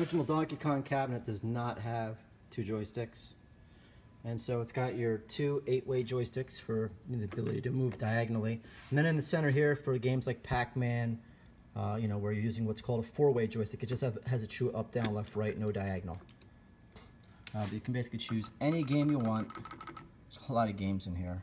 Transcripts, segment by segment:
original Donkey Kong cabinet does not have two joysticks. And so it's got your two eight-way joysticks for the ability to move diagonally. And then in the center here for games like Pac-Man, uh, you know, where you're using what's called a four-way joystick, it just have, has a true up, down, left, right, no diagonal. Uh, you can basically choose any game you want. There's a lot of games in here.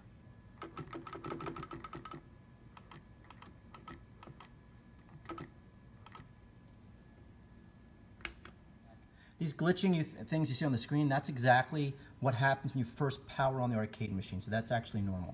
These glitching you th things you see on the screen, that's exactly what happens when you first power on the arcade machine, so that's actually normal.